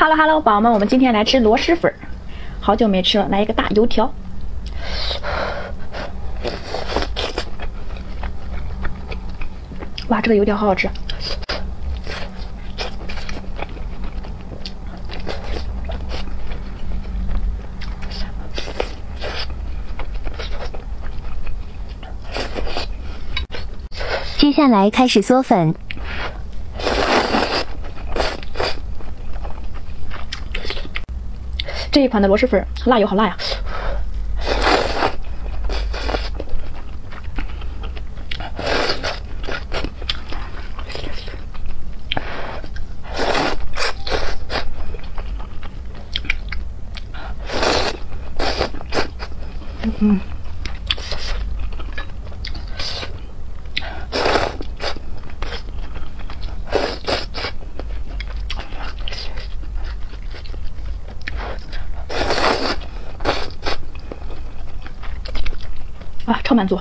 Hello Hello，宝宝们，我们今天来吃螺蛳粉，好久没吃了，来一个大油条。哇，这个油条好好吃。接下来开始嗦粉。这一款的螺蛳粉辣油好辣呀！嗯。啊，超满足！